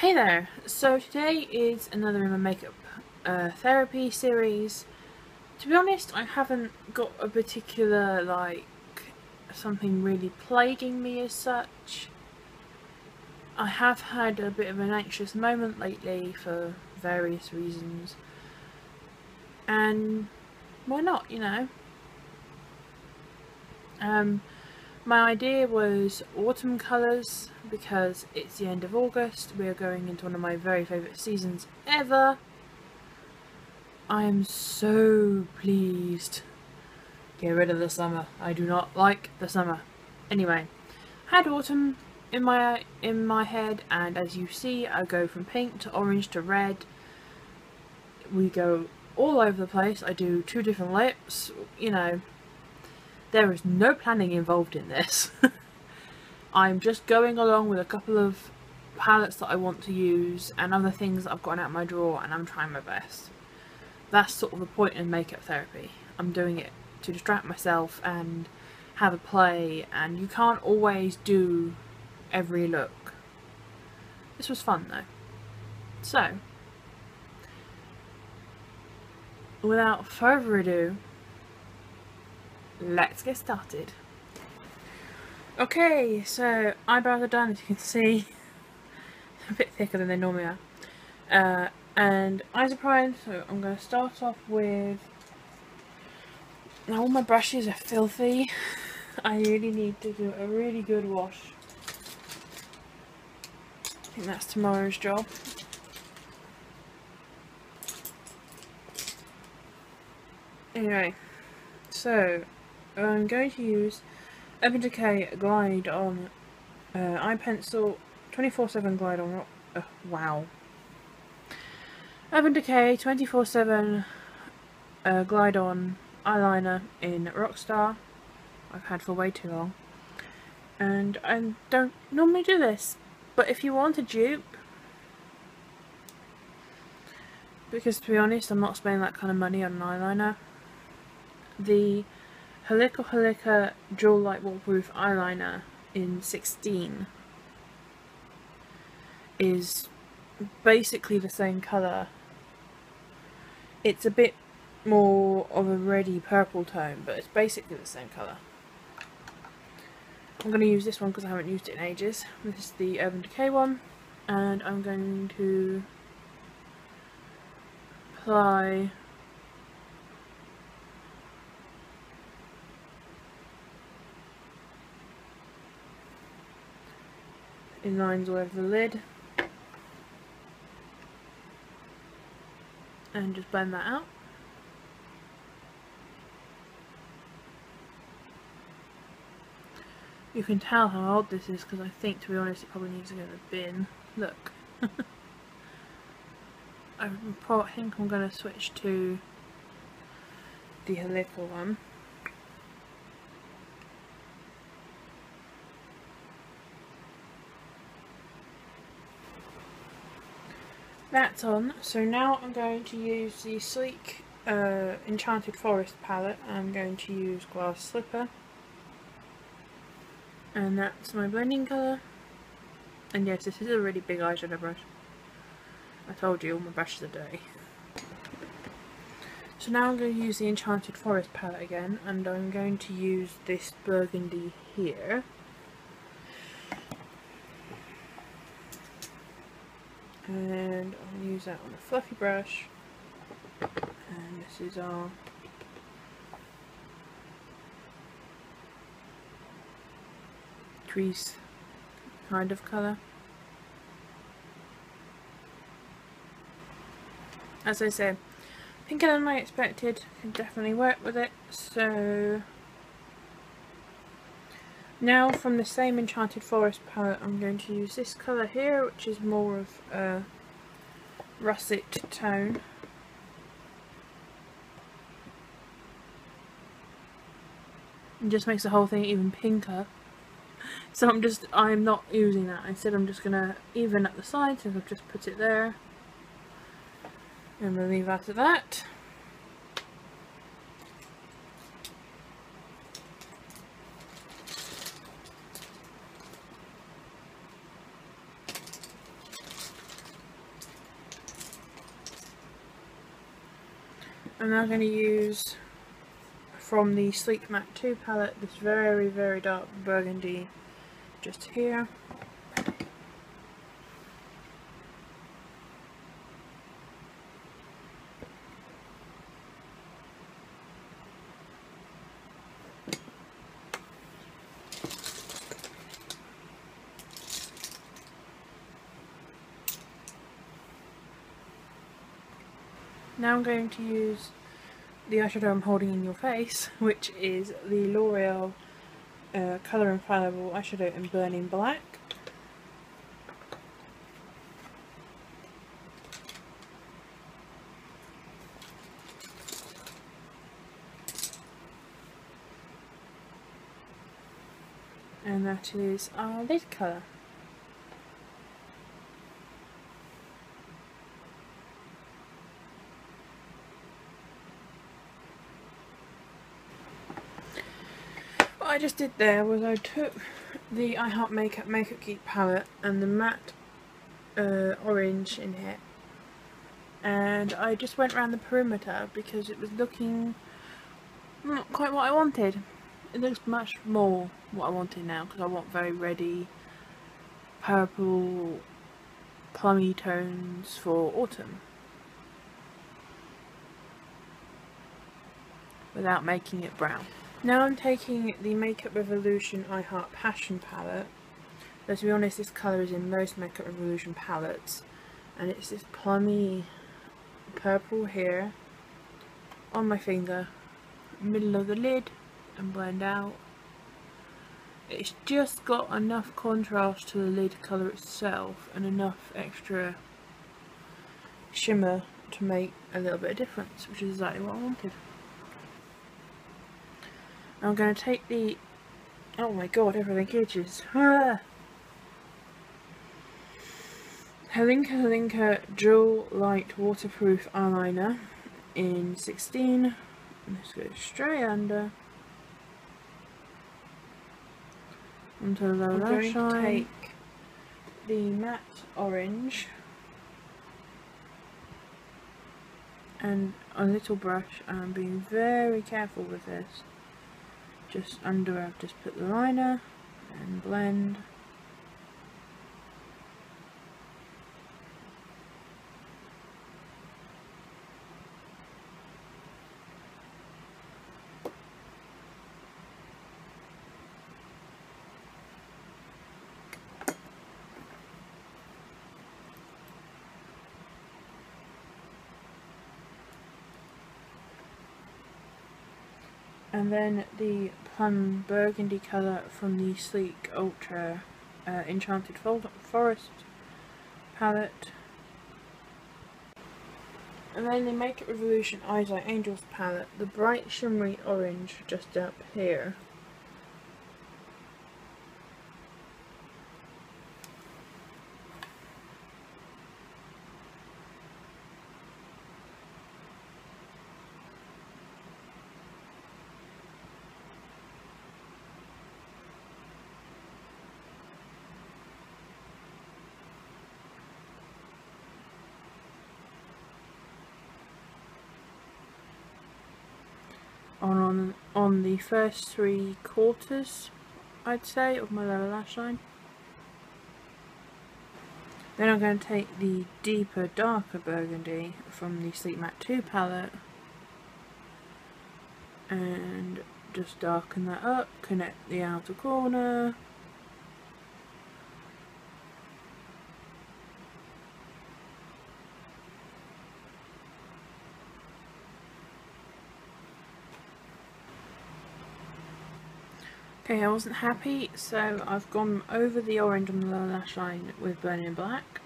Hey there! So today is another in my makeup uh, therapy series. To be honest, I haven't got a particular, like, something really plaguing me as such. I have had a bit of an anxious moment lately for various reasons. And why not, you know? Um, my idea was autumn colours because it's the end of August. We are going into one of my very favourite seasons ever. I am so pleased. Get rid of the summer. I do not like the summer. Anyway, had autumn in my in my head and as you see I go from pink to orange to red. We go all over the place. I do two different lips, you know, there is no planning involved in this. I'm just going along with a couple of palettes that I want to use and other things that I've gotten out my drawer and I'm trying my best. That's sort of the point in makeup therapy. I'm doing it to distract myself and have a play and you can't always do every look. This was fun though. So, without further ado, let's get started. Okay, so eyebrows are done as you can see. a bit thicker than they normally are. Uh, and eyes are primed, so I'm going to start off with... Now all my brushes are filthy. I really need to do a really good wash. I think that's tomorrow's job. Anyway, so I'm going to use Urban Decay Glide on uh, eye pencil 24-7 glide on uh, wow. Urban Decay 24-7 uh, glide on eyeliner in Rockstar. I've had for way too long. And I don't normally do this but if you want a dupe because to be honest I'm not spending that kind of money on an eyeliner. The Hoilka Hoilka Dual Light Waterproof Eyeliner in 16 is basically the same colour. It's a bit more of a reddy purple tone, but it's basically the same colour. I'm going to use this one because I haven't used it in ages. This is the Urban Decay one, and I'm going to apply in lines with the lid and just blend that out. You can tell how old this is because I think, to be honest, it probably needs to go in the bin. Look. I think I'm going to switch to the Hoilka one. That's on. So now I'm going to use the Sleek uh, Enchanted Forest palette. I'm going to use Glass Slipper. And that's my blending colour. And yes, this is a really big eyeshadow brush. I told you all my brushes are dirty. So now I'm going to use the Enchanted Forest palette again and I'm going to use this burgundy here. And I'll use that on a fluffy brush. And this is our crease kind of colour as I said pinker than I expected can definitely work with it so now from the same Enchanted Forest palette I'm going to use this colour here which is more of a russet tone. And just makes the whole thing even pinker. So I'm just, I'm not using that. Instead I'm just going to even up the sides and I've just put it there. And we'll leave after that. I'm now going to use from the Sleek Matte 2 palette this very very dark burgundy just here. I'm going to use the eyeshadow I'm holding in your face, which is the L'Oreal uh, Colour Infallible eyeshadow in Burning Black. And that is our lid colour. Just did there was I took the I Heart Makeup Makeup Geek palette and the matte uh, orange in here and I just went around the perimeter because it was looking not quite what I wanted. It looks much more what I wanted now because I want very ready purple plummy tones for autumn without making it brown. Now I'm taking the Makeup Revolution I Heart Passion palette. Though to be honest this colour is in most Makeup Revolution palettes. And it's this plummy purple here on my finger, middle of the lid and blend out. It's just got enough contrast to the lid colour itself and enough extra shimmer to make a little bit of difference, which is exactly what I wanted. I'm going to take the... Oh my god, everything itches. Ah. Hoilka Hoilka Dual Light Waterproof Eyeliner in 16. Let's go straight under. Onto the lower I'm going to take the matte orange and a little brush and I'm being very careful with this just under I've just put the liner and blend and then the plum burgundy colour from the Sleek Ultra uh, Enchanted Forest palette. And then the Makeup Revolution Eyes Like Angels palette, the bright shimmery orange just up here on on the first three quarters I'd say of my lower lash line. Then I'm going to take the deeper darker burgundy from the Sleek Matte 2 palette and just darken that up, connect the outer corner Okay, I wasn't happy, so I've gone over the orange on the lower lash line with Burning Black.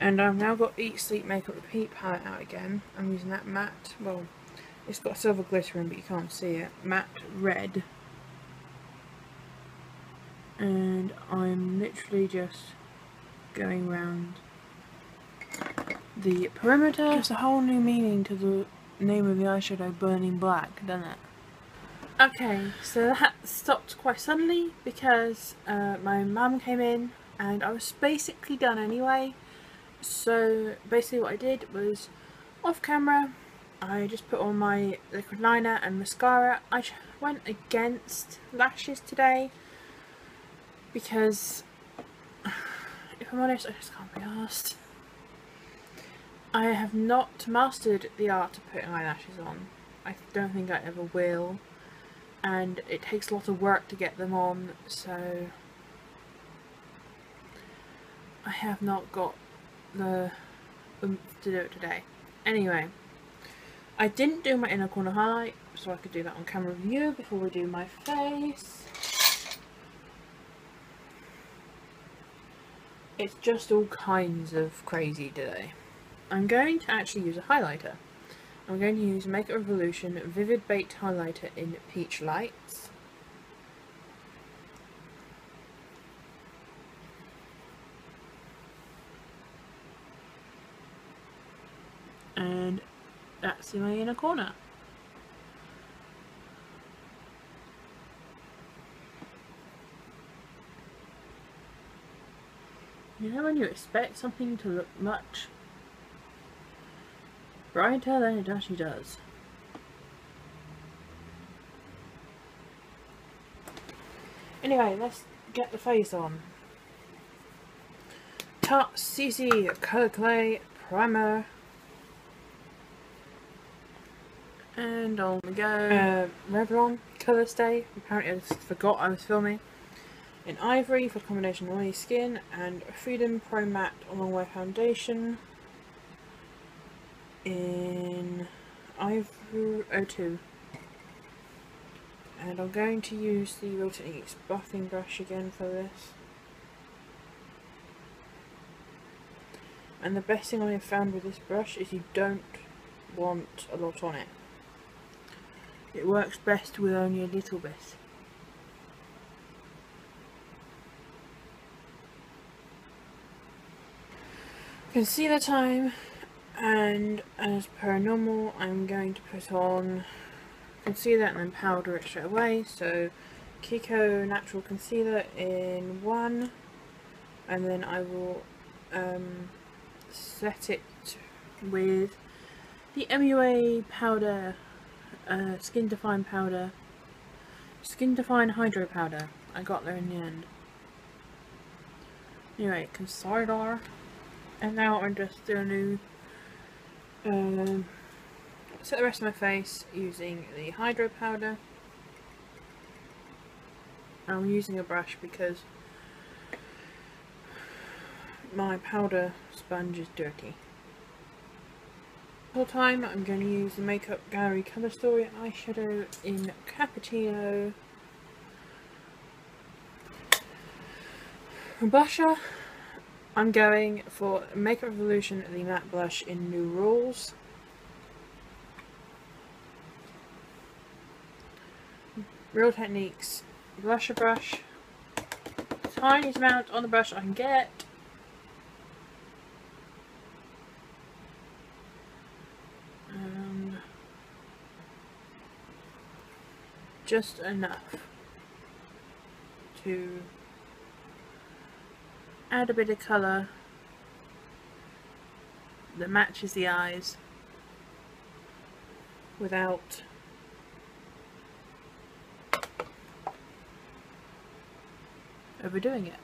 And I've now got Eat Sleep Makeup Repeat palette out again. I'm using that matte, well, it's got silver glitter in but you can't see it, matte red. And I'm literally just going round the perimeter gives a whole new meaning to the name of the eyeshadow Burning Black, doesn't it? Okay, so that stopped quite suddenly because uh, my mum came in and I was basically done anyway. So basically what I did was off camera I just put on my liquid liner and mascara. I went against lashes today because if I'm honest I just can't be asked. I have not mastered the art of putting eyelashes on. I don't think I ever will and it takes a lot of work to get them on so I have not got the oomph to do it today. Anyway, I didn't do my inner corner highlight so I could do that on camera view before we do my face. It's just all kinds of crazy today. I'm going to actually use a highlighter. I'm going to use Makeup Revolution Vivid Baked Highlighter in Peach Lights. And that's in my inner corner. You know when you expect something to look much brighter than it actually does. Anyway, let's get the face on. Tarte CC Colour Clay Primer. And on we go. Uh, Revlon Colour Stay. Apparently I just forgot I was filming. In Ivory for combination oily skin. And Freedom Pro Matte Long Wear Foundation in Ivory 02 and I'm going to use the Real Techniques buffing brush again for this. And the best thing I have found with this brush is you don't want a lot on it. It works best with only a little bit. Can see the time and as per normal I'm going to put on concealer and then powder it straight away. So Kiko natural concealer in one. And then I will um, set it with the MUA powder uh, skin define powder. Skin define hydro powder. I got there in the end. Anyway concealer. And now I'm just doing a new um, set the rest of my face using the hydro powder. I'm using a brush because my powder sponge is dirty. Whole time I'm going to use the Makeup Gallery Colour Story eyeshadow in Cappuccino. blusher I'm going for Makeup Revolution the matte blush in New Rules. Real Techniques blusher brush. Tiniest amount on the brush I can get. And just enough to add a bit of colour that matches the eyes without overdoing it.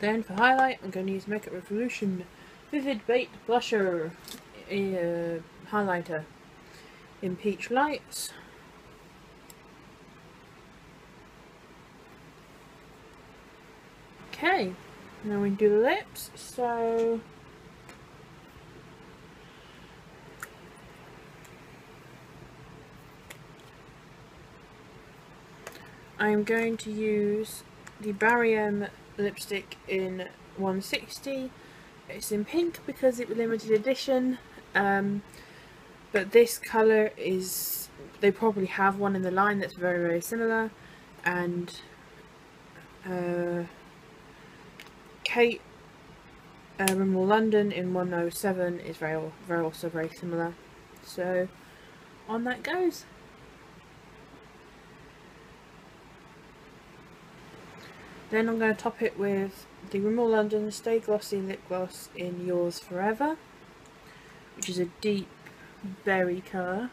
Then for highlight I'm going to use Makeup Revolution Vivid Baked Blusher uh, highlighter in Peach Lights. Okay, now we do the lips, so I'm going to use the Barry M lipstick in 160. It's in pink because it was limited edition, um, but this colour is, they probably have one in the line that's very very similar, and uh, Kate uh, Rimmel London in 107 is very, very also very similar. So on that goes. Then I'm going to top it with the Rimmel London Stay Glossy Lip Gloss in Yours Forever, which is a deep berry colour.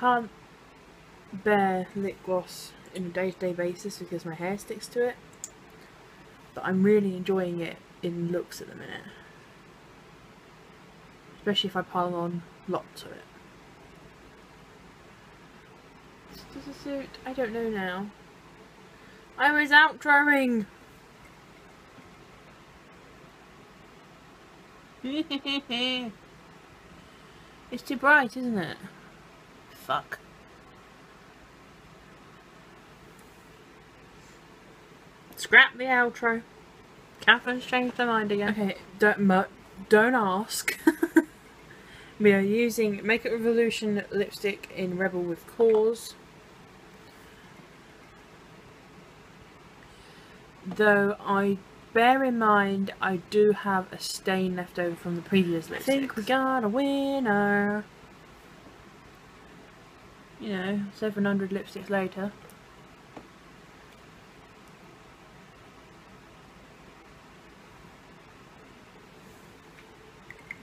Can't bear lip gloss in a day-to-day -day basis because my hair sticks to it, but I'm really enjoying it in looks at the minute. Especially if I pile on lots of it. Does it suit? I don't know now. I was outroing! it's too bright, isn't it? Fuck. Scrap the outro. Catherine's changed her mind again. Okay, don't, don't ask. We are using Makeup Revolution lipstick in Rebel with Cause. Though I bear in mind I do have a stain left over from the previous lipstick. I think we got a winner. You know, 700 lipsticks later.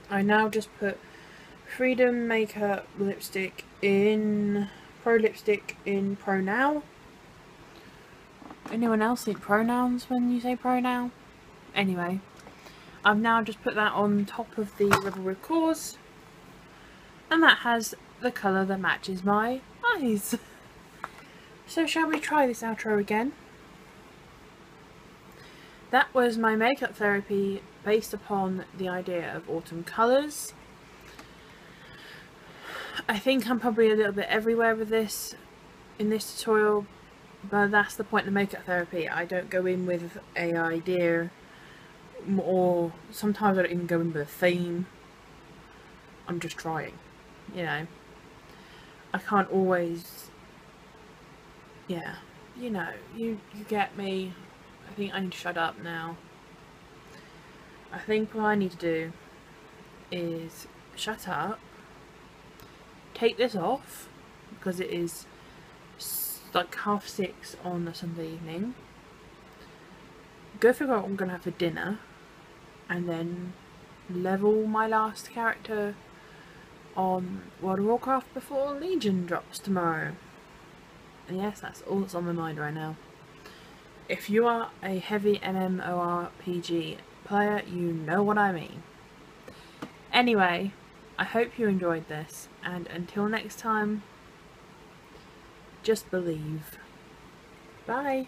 I now just put Freedom Makeup lipstick in Pro Lipstick in Pro Now. Anyone else think pronouns when you say pro now? Anyway, I've now just put that on top of the Rebel Cause and that has the colour that matches my eyes. So shall we try this outro again? That was my makeup therapy based upon the idea of autumn colours I think I'm probably a little bit everywhere with this in this tutorial but that's the point of makeup therapy. I don't go in with a idea or sometimes I don't even go in with a theme. I'm just trying, you know. I can't always, yeah, you know, you, you get me. I think I need to shut up now. I think what I need to do is shut up take this off because it is like half six on a Sunday evening. Go figure out what I'm to have for dinner and then level my last character on World of Warcraft before Legion drops tomorrow. And yes, that's all that's on my mind right now. If you are a heavy MMORPG player, you know what I mean. Anyway, I hope you enjoyed this, and until next time, just believe. Bye!